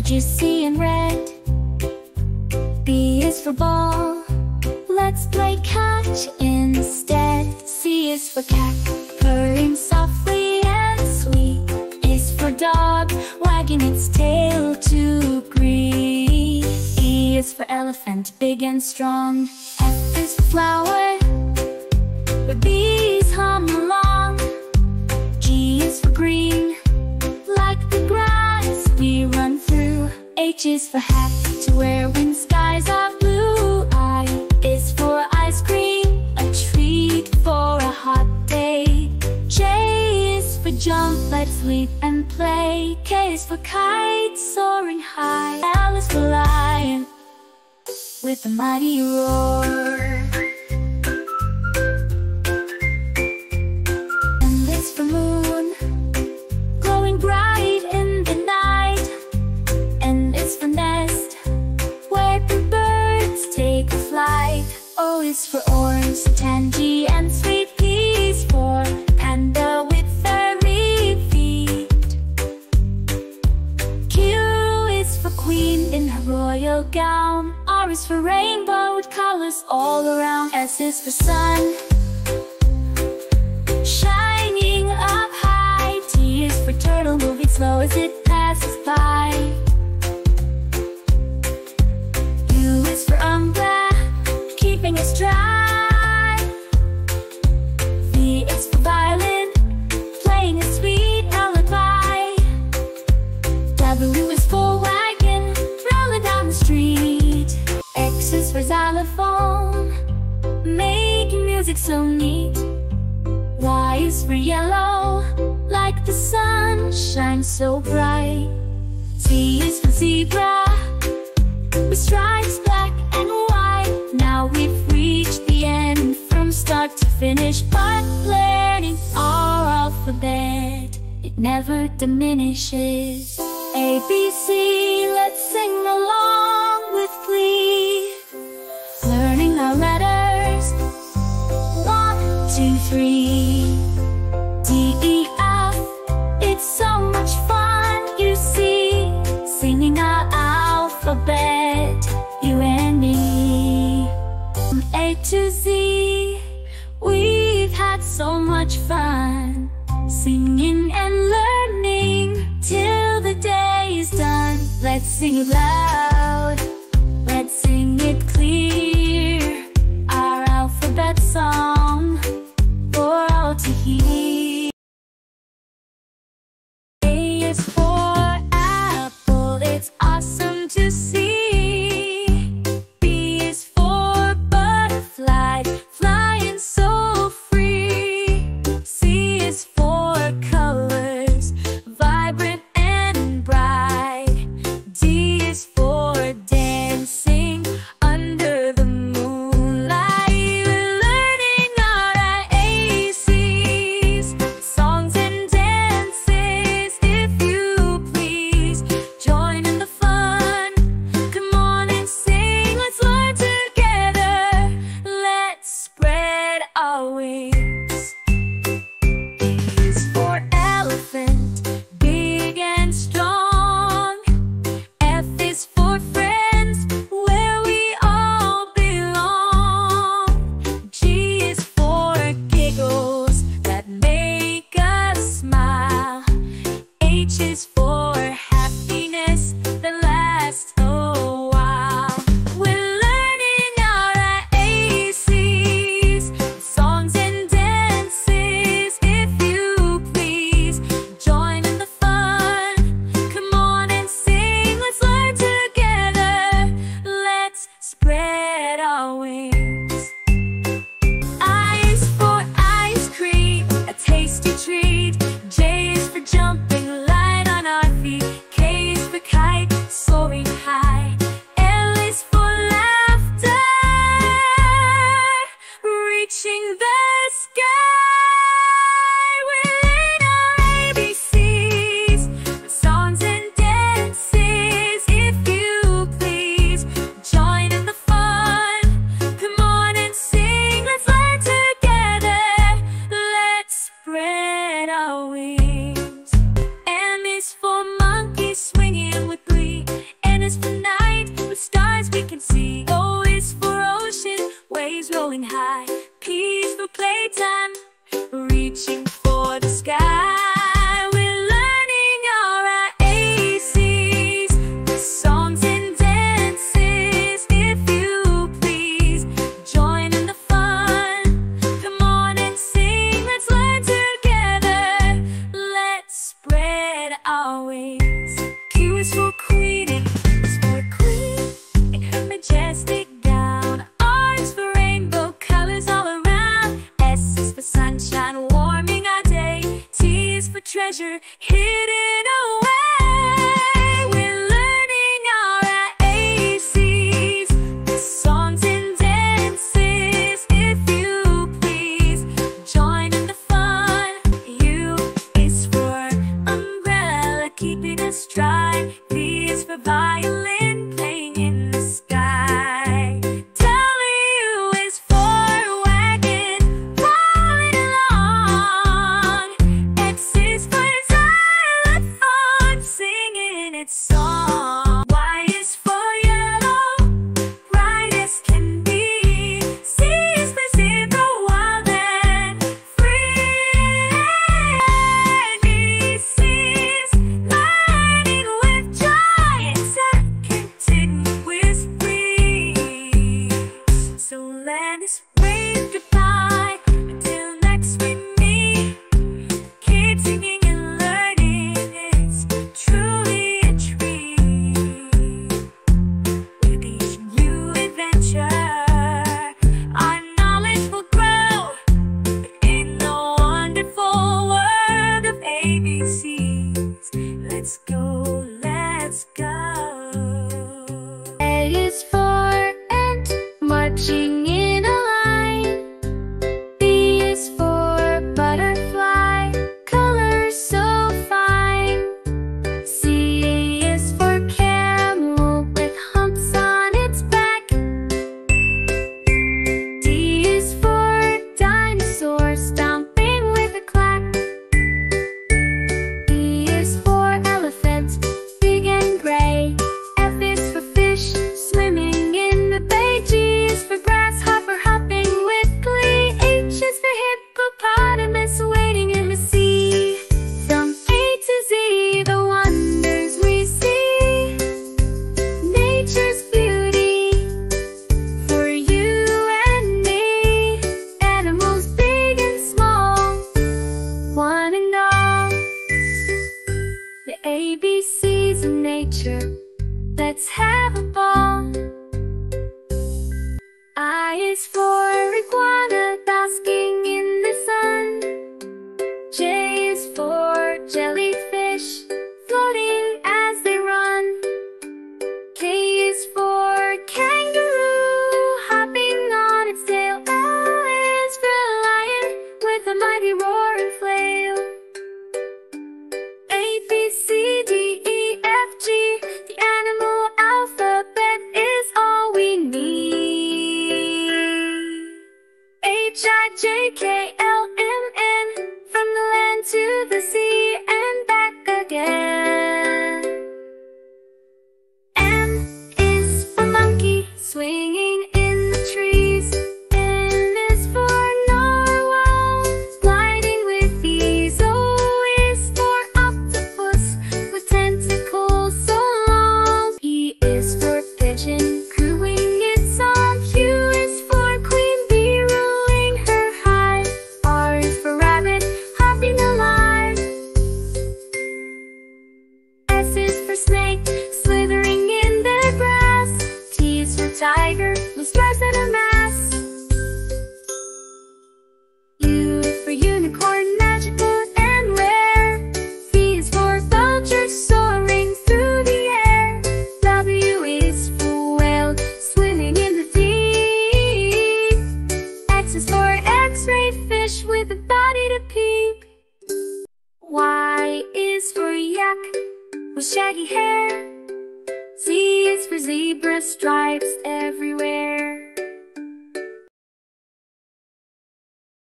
so juicy and red. B is for ball, let's play catch instead. C is for cat, purring softly and sweet. Is for dog, wagging its tail to greet. E is for elephant, big and strong. F is for flower, the bees hum along. G is for green, H is for hat, to wear when skies are blue. I is for ice cream, a treat for a hot day. J is for jump, let's leap and play. K is for kite, soaring high. L is for lion, with a mighty roar. Is for orange, tangy and sweet peas for panda with furry feet. Q is for queen in her royal gown. R is for rainbow with colors all around. S is for sun, shining up high. T is for turtle moving slow as it W is for wagon, rolling down the street. X is for xylophone, making music so neat. Y is for yellow, like the sun shines so bright. Z is for zebra, with stripes black and white. Now we've reached the end from start to finish, but learning our alphabet, it never diminishes. A, B, C, let's sing along with glee. Learning our letters, one, two, three. D, E, F, it's so much fun, you see. Singing our alphabet, you and me. From A to Z, sing it loud, let's sing it clear. Our alphabet song for all to hear. treasure hidden away. We're learning our ABCs, the songs and dances, if you please. Join in the fun. U is for umbrella, keeping us dry. V is for violin. nature. Let's have a ball.